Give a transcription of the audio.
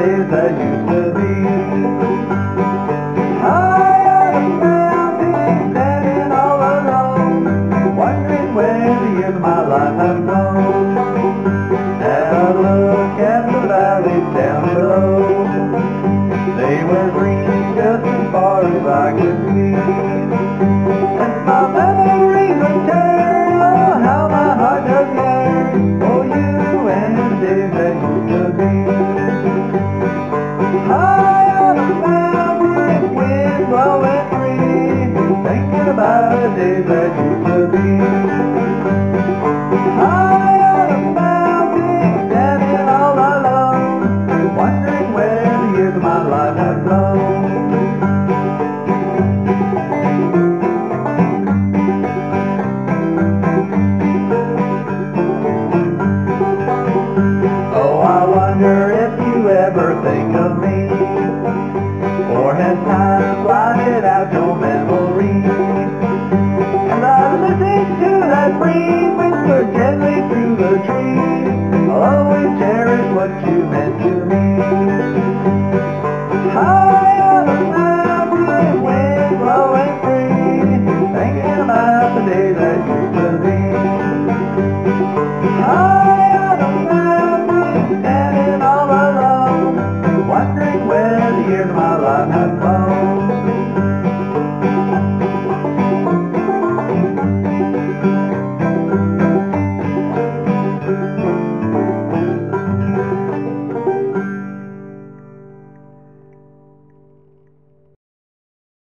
days I used to be. High standing all alone, wondering where the end of my life has gone. I look at the valleys down below. They were green as far as I could see. And my memories return, of how my heart does yearn for you and the days that used to be. To be. High on a mountain, standing all alone, wondering where the years of my life have. Oh, I wonder if you ever think of me, or has time blotted out your memory? Whisper gently through the trees, always cherish what you meant to me. High on a mountain, wind blowing free, thinking about the that. High on a mountain, standing all alone, wondering where the years of my life have flown.